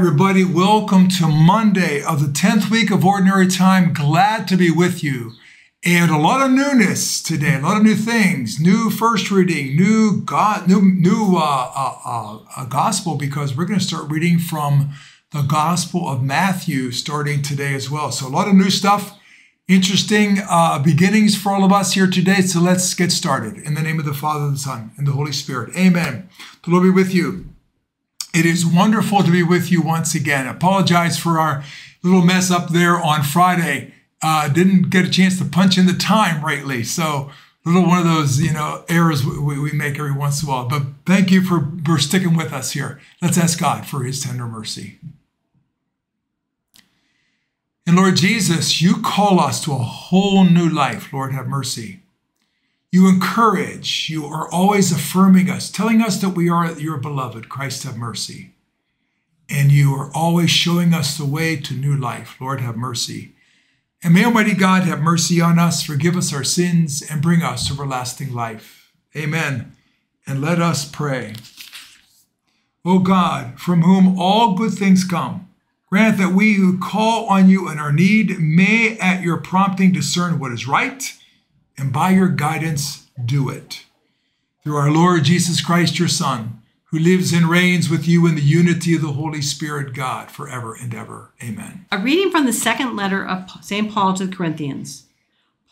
everybody. Welcome to Monday of the 10th week of Ordinary Time. Glad to be with you. And a lot of newness today, a lot of new things, new first reading, new God, new new uh, uh, uh, uh, gospel, because we're going to start reading from the Gospel of Matthew starting today as well. So a lot of new stuff, interesting uh, beginnings for all of us here today. So let's get started. In the name of the Father, the Son, and the Holy Spirit. Amen. The Lord be with you. It is wonderful to be with you once again. Apologize for our little mess up there on Friday. Uh, didn't get a chance to punch in the time rightly. So, little one of those, you know, errors we, we make every once in a while. But thank you for, for sticking with us here. Let's ask God for his tender mercy. And Lord Jesus, you call us to a whole new life. Lord, have mercy. You encourage, you are always affirming us, telling us that we are your beloved. Christ, have mercy. And you are always showing us the way to new life. Lord, have mercy. And may Almighty God have mercy on us, forgive us our sins, and bring us everlasting life. Amen. And let us pray. O God, from whom all good things come, grant that we who call on you in our need may at your prompting discern what is right, and by your guidance do it. Through our Lord Jesus Christ, your Son, who lives and reigns with you in the unity of the Holy Spirit, God, forever and ever. Amen. A reading from the second letter of St. Paul to the Corinthians.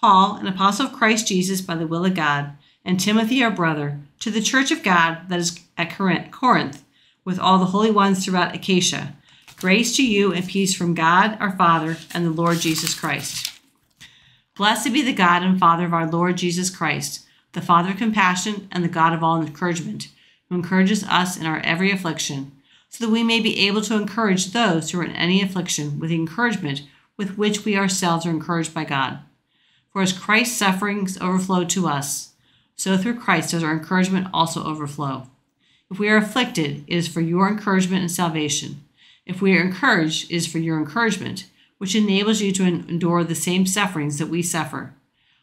Paul, an apostle of Christ Jesus by the will of God, and Timothy, our brother, to the church of God that is at Corinth, with all the holy ones throughout Achaia. Grace to you and peace from God our Father and the Lord Jesus Christ. Blessed be the God and Father of our Lord Jesus Christ, the Father of compassion and the God of all encouragement, who encourages us in our every affliction, so that we may be able to encourage those who are in any affliction with the encouragement with which we ourselves are encouraged by God. For as Christ's sufferings overflow to us, so through Christ does our encouragement also overflow. If we are afflicted, it is for your encouragement and salvation. If we are encouraged, it is for your encouragement, which enables you to endure the same sufferings that we suffer.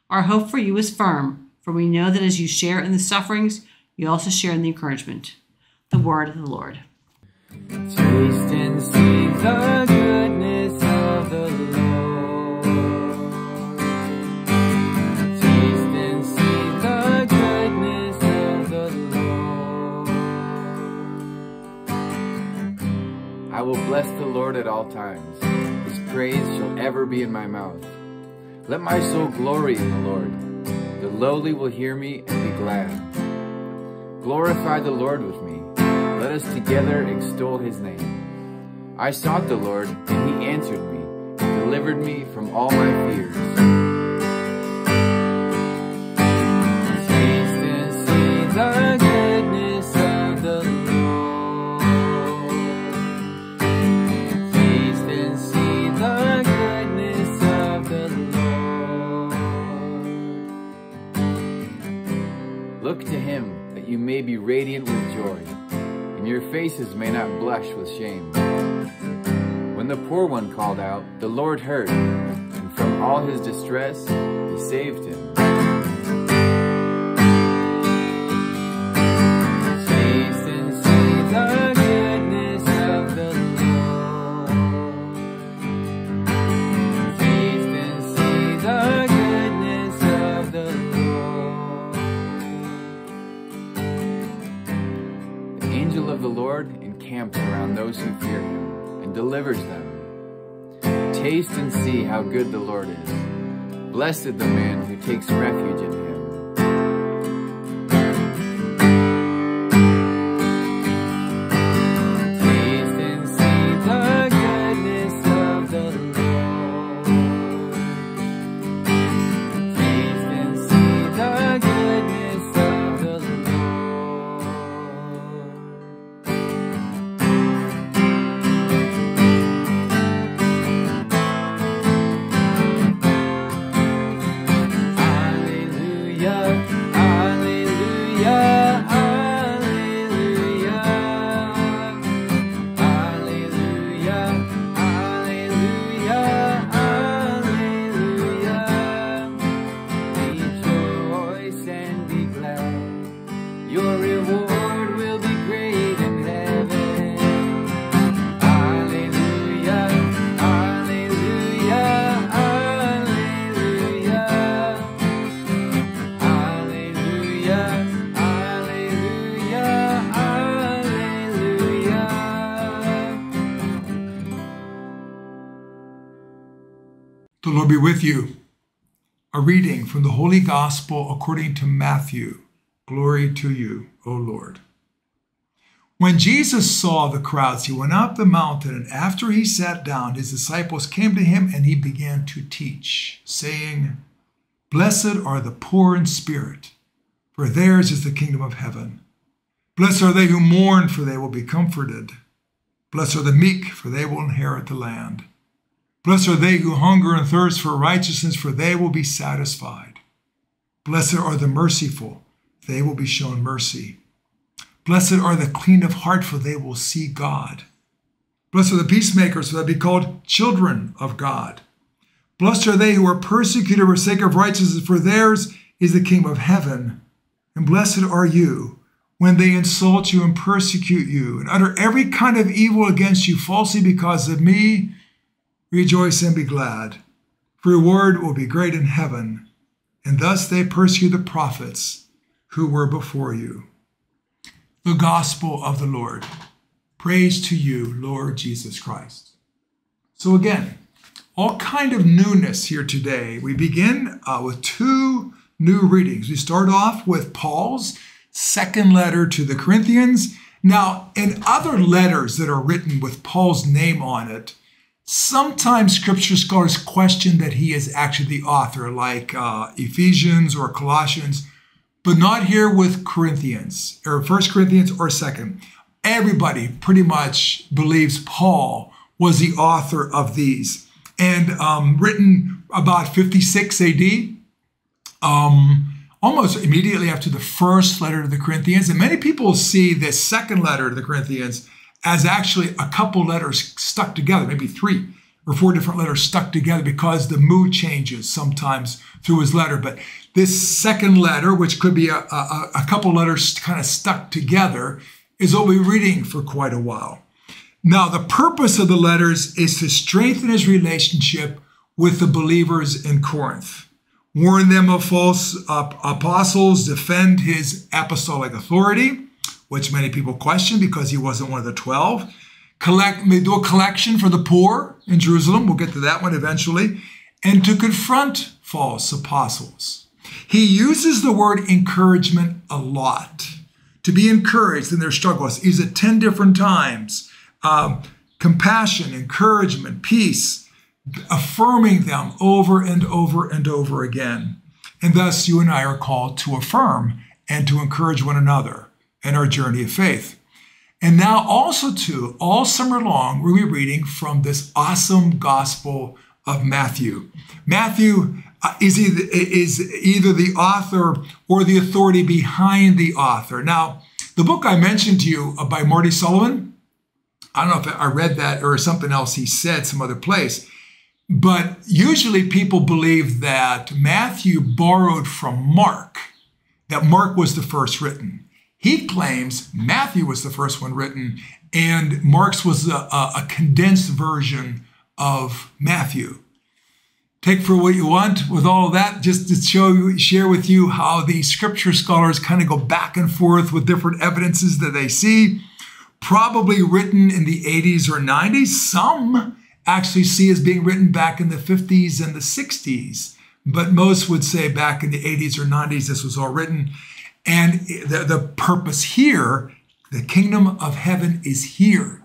Our hope for you is firm, for we know that as you share in the sufferings, you also share in the encouragement. The word of the Lord. Taste and see the goodness of the Lord. Taste and see the goodness of the Lord. I will bless the Lord at all times. Praise shall ever be in my mouth. Let my soul glory in the Lord. The lowly will hear me and be glad. Glorify the Lord with me. Let us together extol his name. I sought the Lord, and he answered me, and delivered me from all my fears. Be radiant with joy and your faces may not blush with shame. When the poor one called out, the Lord heard, and from all his distress, he saved him. Lord encamps around those who fear him and delivers them. Taste and see how good the Lord is. Blessed the man who takes refuge in him. Lord be with you. A reading from the Holy Gospel according to Matthew. Glory to you, O Lord. When Jesus saw the crowds, he went up the mountain, and after he sat down, his disciples came to him, and he began to teach, saying, Blessed are the poor in spirit, for theirs is the kingdom of heaven. Blessed are they who mourn, for they will be comforted. Blessed are the meek, for they will inherit the land. Blessed are they who hunger and thirst for righteousness, for they will be satisfied. Blessed are the merciful, they will be shown mercy. Blessed are the clean of heart, for they will see God. Blessed are the peacemakers, for they will be called children of God. Blessed are they who are persecuted for sake of righteousness, for theirs is the kingdom of heaven. And blessed are you when they insult you and persecute you and utter every kind of evil against you falsely because of me. Rejoice and be glad, for reward will be great in heaven. And thus they pursue the prophets who were before you. The gospel of the Lord. Praise to you, Lord Jesus Christ. So again, all kind of newness here today. We begin uh, with two new readings. We start off with Paul's second letter to the Corinthians. Now, in other letters that are written with Paul's name on it, sometimes scripture scholars question that he is actually the author, like uh, Ephesians or Colossians, but not here with Corinthians, or First Corinthians or Second. Everybody pretty much believes Paul was the author of these, and um, written about 56 AD. Um, almost immediately after the first letter to the Corinthians. And many people see this second letter to the Corinthians as actually a couple letters stuck together, maybe three or four different letters stuck together because the mood changes sometimes through his letter. But this second letter, which could be a, a, a couple letters kind of stuck together, is what we're reading for quite a while. Now, the purpose of the letters is to strengthen his relationship with the believers in Corinth, warn them of false uh, apostles, defend his apostolic authority, which many people question because he wasn't one of the 12 collect, do a collection for the poor in Jerusalem. We'll get to that one eventually. And to confront false apostles. He uses the word encouragement a lot. To be encouraged in their struggles. He's at 10 different times. Um, compassion, encouragement, peace, affirming them over and over and over again. And thus, you and I are called to affirm and to encourage one another in our journey of faith. And now, also, too, all summer long, we'll be reading from this awesome Gospel of Matthew. Matthew uh, is, either, is either the author or the authority behind the author. Now, the book I mentioned to you uh, by Marty Sullivan, I don't know if I read that or something else he said some other place, but usually people believe that Matthew borrowed from Mark, that Mark was the first written. He claims Matthew was the first one written, and Mark's was a, a, condensed version of Matthew. Take for what you want with all of that, just to show you, share with you how the scripture scholars kind of go back and forth with different evidences that they see. Probably written in the 80s or 90s. Some actually see as being written back in the 50s and the 60s, but most would say back in the 80s or 90s this was all written. And the, the purpose here, the kingdom of heaven is here.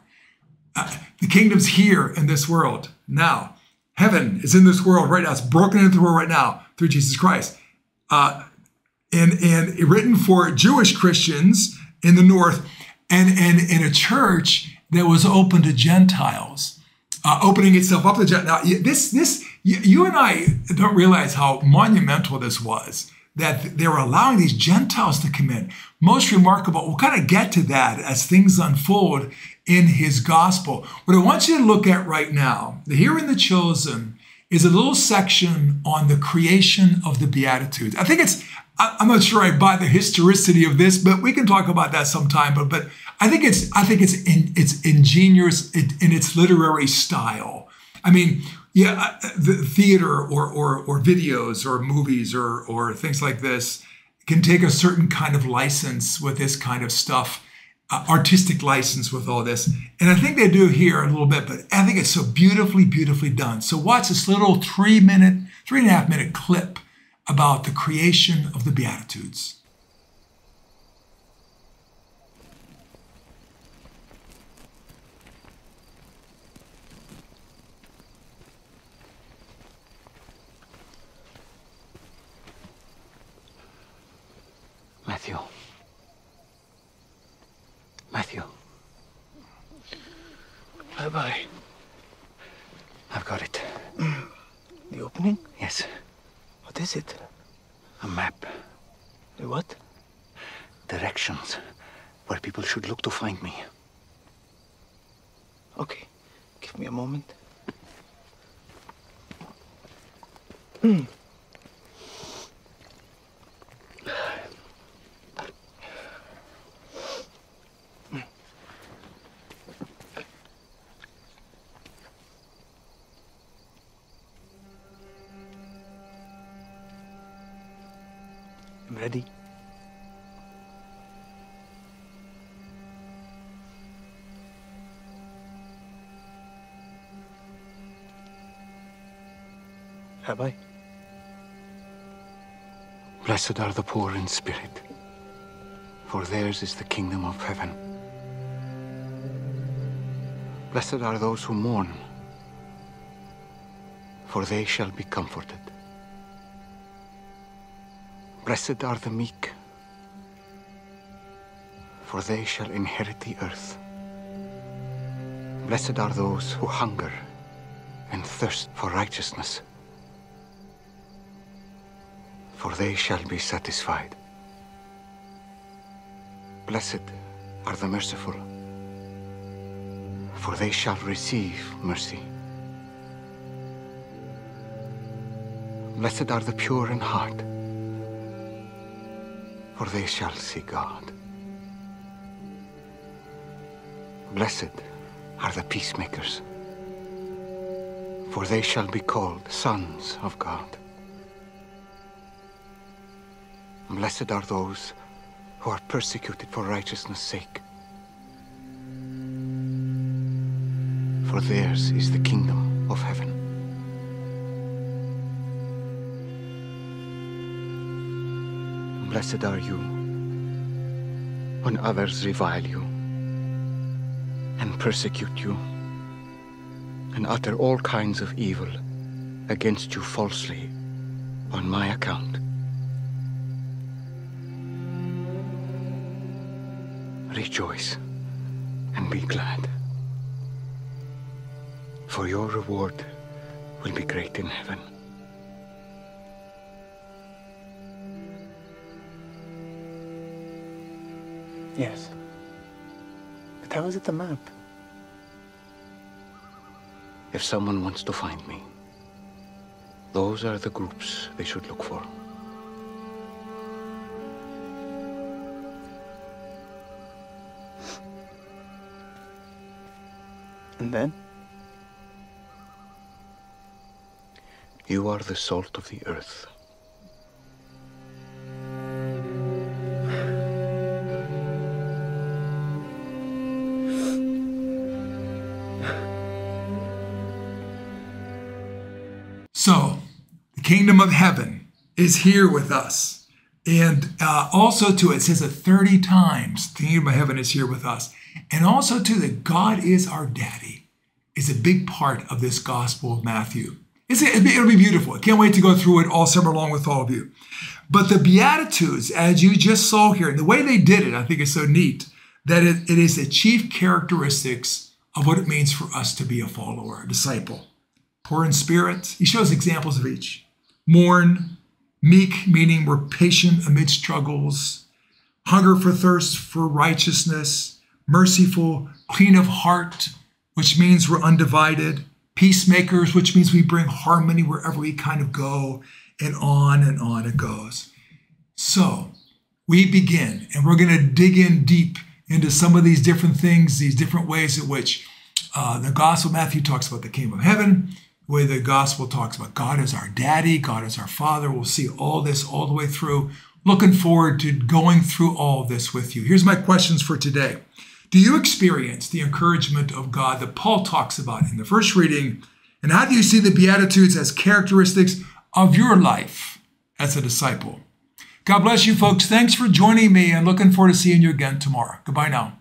Uh, the kingdom's here in this world now. Heaven is in this world right now. It's broken into the world right now through Jesus Christ. Uh, and, and written for Jewish Christians in the north and, and in a church that was open to Gentiles, uh, opening itself up to Gentiles. Now, this, this, you, you and I don't realize how monumental this was that they were allowing these Gentiles to come in. Most remarkable. We'll kind of get to that as things unfold in his gospel. What I want you to look at right now, here in the chosen, is a little section on the creation of the Beatitudes. I think it's, I'm not sure I buy the historicity of this, but we can talk about that sometime. But, but I think it's, I think it's, in, it's ingenious in, in its literary style. I mean, yeah, the theater or, or, or videos or movies or, or things like this can take a certain kind of license with this kind of stuff, uh, artistic license with all this. And I think they do here a little bit, but I think it's so beautifully, beautifully done. So watch this little three minute, three and a half minute clip about the creation of the Beatitudes. Matthew. Matthew. Bye bye. I've got it. The opening? Yes. What is it? A map. The what? Directions where people should look to find me. Okay. Give me a moment. Hmm. Rabbi, Blessed are the poor in spirit, for theirs is the kingdom of heaven. Blessed are those who mourn, for they shall be comforted. Blessed are the meek, for they shall inherit the earth. Blessed are those who hunger and thirst for righteousness, for they shall be satisfied. Blessed are the merciful, for they shall receive mercy. Blessed are the pure in heart, for they shall see God. Blessed are the peacemakers, for they shall be called sons of God. Blessed are those who are persecuted for righteousness' sake, for theirs is the kingdom of heaven. Blessed are you when others revile you and persecute you and utter all kinds of evil against you falsely on my account. Rejoice and be glad, for your reward will be great in heaven. Yes. But how is it the map? If someone wants to find me, those are the groups they should look for. And then? You are the salt of the earth. So, the kingdom of heaven is here with us. And uh, also, to it says it 30 times the kingdom of heaven is here with us. And also, too, that God is our daddy is a big part of this gospel of Matthew. It's, it'll be beautiful. I can't wait to go through it all summer long with all of you. But the Beatitudes, as you just saw here, and the way they did it, I think is so neat that it, it is the chief characteristics of what it means for us to be a follower, a disciple poor in spirit. He shows examples of each. Mourn, meek, meaning we're patient amid struggles. Hunger for thirst for righteousness. Merciful, clean of heart, which means we're undivided. Peacemakers, which means we bring harmony wherever we kind of go, and on and on it goes. So we begin, and we're going to dig in deep into some of these different things, these different ways in which uh, the Gospel Matthew talks about the kingdom of heaven, the way the Gospel talks about God as our daddy, God as our father. We'll see all this all the way through. Looking forward to going through all this with you. Here's my questions for today. Do you experience the encouragement of God that Paul talks about in the first reading? And how do you see the Beatitudes as characteristics of your life as a disciple? God bless you, folks. Thanks for joining me and looking forward to seeing you again tomorrow. Goodbye now.